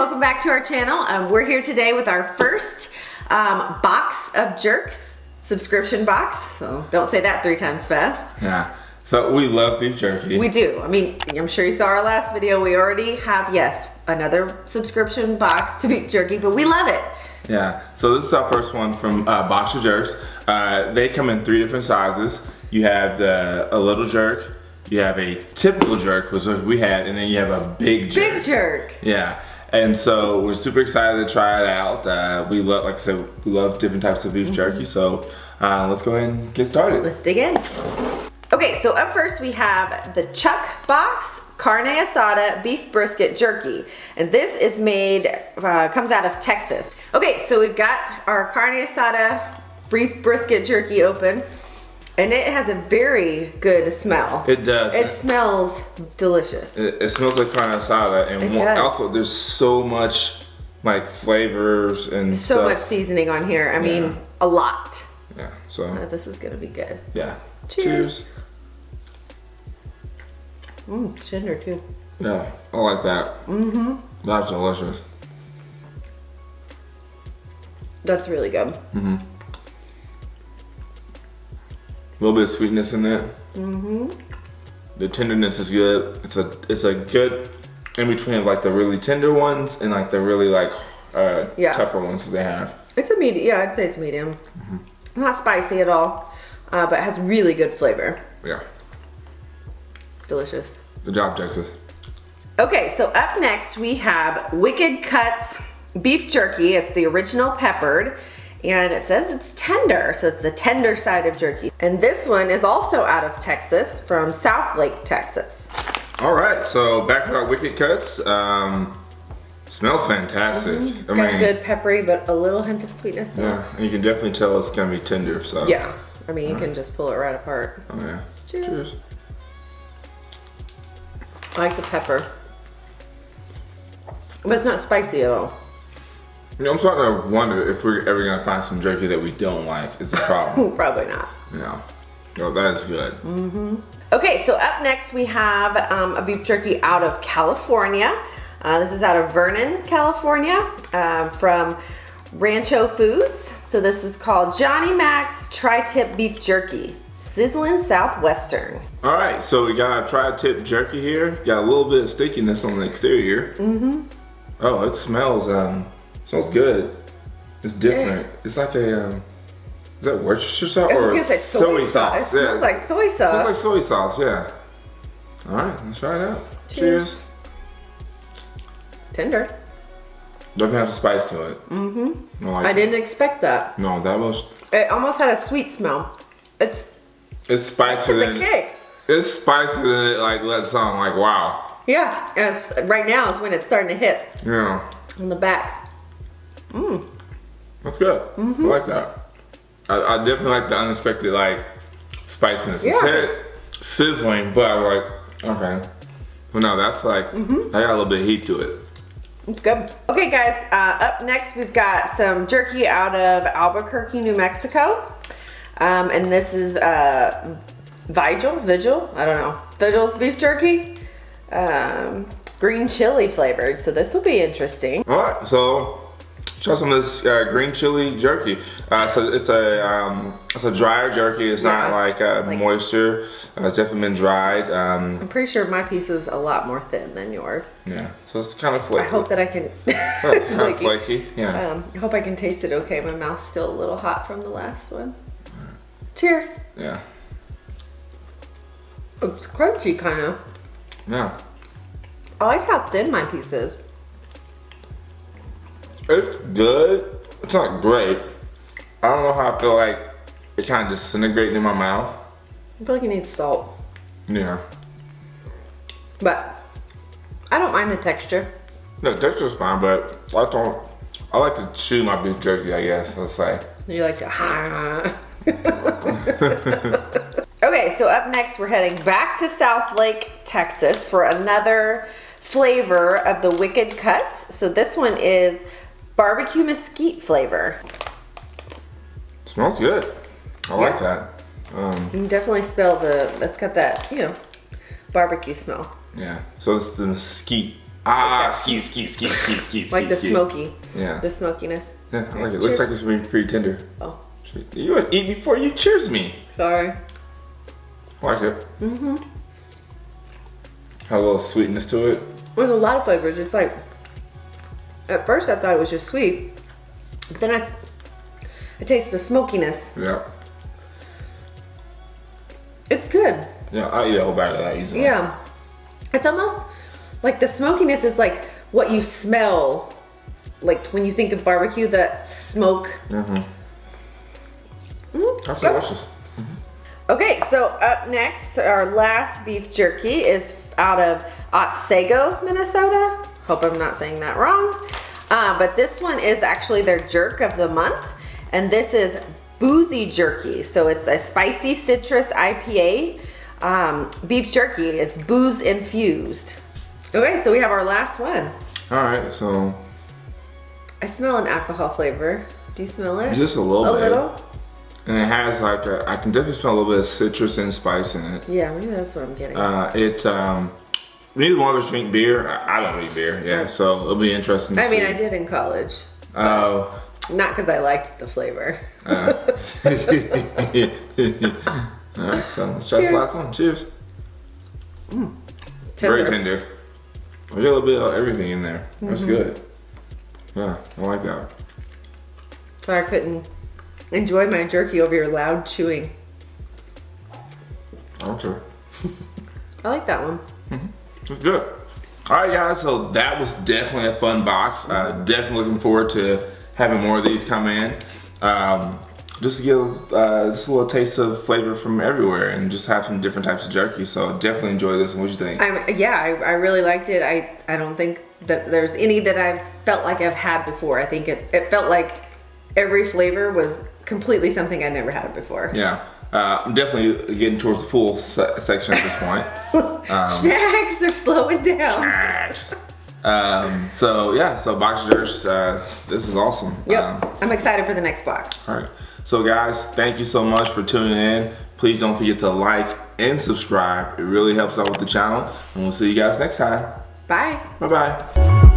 welcome back to our channel. Um, we're here today with our first um, box of jerks, subscription box. So don't say that three times fast. Yeah. So we love beef jerky. We do. I mean, I'm sure you saw our last video. We already have, yes, another subscription box to beef jerky, but we love it. Yeah. So this is our first one from uh, Box of Jerks. Uh, they come in three different sizes. You have the a little jerk, you have a typical jerk, which we had, and then you have a big jerk. Big jerk. Yeah. And so we're super excited to try it out. Uh, we love, like I said, we love different types of beef mm -hmm. jerky. So uh, let's go ahead and get started. Let's dig in. Okay, so up first we have the Chuck Box Carne Asada Beef Brisket Jerky. And this is made, uh, comes out of Texas. Okay, so we've got our Carne Asada Beef Brisket Jerky open. And it has a very good smell. It does. It smells delicious. It, it smells like carne asada, and more, also there's so much like flavors and so stuff. much seasoning on here. I mean, yeah. a lot. Yeah. So oh, this is gonna be good. Yeah. Cheers. Mmm, tender too. Yeah, I like that. Mm-hmm. That's delicious. That's really good. Mm-hmm. A little bit of sweetness in there. Mm-hmm. The tenderness is good. It's a it's a good in between of like the really tender ones and like the really like uh, yeah. tougher ones that they have. It's a medium. Yeah, I'd say it's medium. Mm -hmm. Not spicy at all, uh, but it has really good flavor. Yeah. It's delicious. Good job, Texas. Okay, so up next we have Wicked Cutz beef jerky. It's the original peppered and it says it's tender, so it's the tender side of jerky. And this one is also out of Texas, from Southlake, Texas. All right, so back to our Wicked Cutz. Um, smells fantastic. Mm -hmm. It's I got mean, good peppery, but a little hint of sweetness. Yeah, and you can definitely tell it's gonna be tender, so. Yeah, I mean, you can just pull it right apart. Oh yeah. Cheers. Cheers. I like the pepper. But it's not spicy at all. You know, I'm starting to wonder if we're ever gonna find some jerky that we don't like. Is the problem? Probably not. Yeah. Oh, that's good. Mm-hmm. Okay, so up next we have um, a beef jerky out of California. Uh, this is out of Vernon, California, uh, from Rancho Foods. So this is called Johnny Mac's Tri-Tip Beef Jerky, sizzling Southwestern. All right, so we got our tri-tip jerky here. Got a little bit of stickiness on the exterior. Mm-hmm. Oh, it smells um, Smells good. It's different. Yeah. It's like a, um, is that Worcestershire sauce or soy, soy sauce? sauce? It smells yeah. like soy sauce. It smells like soy sauce, yeah. All right, let's try it out. Cheers. Cheers. Tender. Doesn't have spice to it. Mm-hmm. I, like I didn't expect that. No, that was. It almost had a sweet smell. It's. It's spicier than. a cake. It's spicier than it like lets on. Like wow. Yeah, it's, right now is when it's starting to hit. Yeah. On the back. Mmm. That's good. Mm -hmm. I like that. I, I, definitely like the unexpected like spiciness. Yeah. It said sizzling, but I was like, okay. But no, that's like, mm -hmm. I got a little bit of heat to it. It's good. Okay guys, uh, up next we've got some jerky out of Albuquerque, New Mexico. Um, and this is uh, Vigil, Vigil, I don't know. Vigil's beef jerky. Um, green chili flavored, so this will be interesting. All right, so Try some of this uh, green chili jerky. Uh, so it's a um, it's a drier jerky. It's yeah. not like, uh, like moisture. Uh, it's definitely been dried. Um, I'm pretty sure my piece is a lot more thin than yours. Yeah, so it's kind of flaky. I hope that I can. it's kind of flaky. Yeah. Um, I hope I can taste it okay. My mouth's still a little hot from the last one. Cheers. Yeah. It's crunchy, kind of. Yeah. I like how thin my piece is. It's good. It's not great. I don't know how I feel like it kind of disintegrating in my mouth. I feel like it needs salt. Yeah. But I don't mind the texture. No, texture's fine, but I don't. I like to chew my beef jerky. I guess let's say. You like to. okay, so up next we're heading back to Southlake, Texas for another flavor of the Wicked Cutz. So this one is barbecue mesquite flavor. Smells good. I yeah. like that. Um, you can definitely smell the, that's got that, you know, barbecue smell. Yeah, so it's the mesquite Ah, ski, ski, ski, ski, ski, Like the ski. smoky. Yeah. The smokiness. Yeah, I like it. Cheers. Looks like it's pretty, pretty tender. Oh, You would eat before you cheers me. sorry. I like it. Mm-hmm. Has a little sweetness to it. There's a lot of flavors. It's like, at first I thought it was just sweet, but then I, I taste the smokiness. Yeah. It's good. Yeah, I'll eat a whole bag of that easily. Yeah. It's almost like the smokiness is like what you smell, like when you think of barbecue, that smoke. Mm-hmm. Mm, That's good. delicious. Okay, so up next, our last beef jerky is out of Otsego, Minnesota. Hope I'm not saying that wrong. Uh, but this one is actually their jerk of the month. And this is Boozy Jerky. So it's a spicy citrus IPA um, beef jerky. It's booze infused. Okay, so we have our last one. All right, so I smell an alcohol flavor. Do you smell it? Just a little a bit. little? And it has like a, I can definitely smell a little bit of citrus and spice in it. Yeah, maybe that's what I'm getting. Uh, it um, neither one of us drink beer. I, I don't drink beer. Yeah, so it'll be interesting. To I mean, see. I did in college. Oh. Not because I liked the flavor. Uh. All right, so let's try Cheers. this last one. Cheers. Very Tender. tender. We got a little bit of everything in there. That's Mm-hmm. good. Yeah, I like that. So I couldn't enjoy my jerky over your loud chewing. Okay. I like that one. It's good. All right, guys. So that was definitely a fun box. Uh, definitely looking forward to having more of these come in. Um, just to give uh, just a little taste of flavor from everywhere, and just have some different types of jerky. So definitely enjoy this. And what you think? I'm yeah, I, I really liked it. I I don't think that there's any that I've felt like I've had before. I think it it felt like every flavor was completely something I never had before. yeah, uh, I'm definitely getting towards the full se- section at this point. Snacks are slowing down. Snacks. um, so yeah, so box jerks. Uh, this is awesome. Yep. Um, I'm excited for the next box. All right. So guys, thank you so much for tuning in. Please don't forget to like and subscribe. It really helps out with the channel. And we'll see you guys next time. Bye. Bye bye.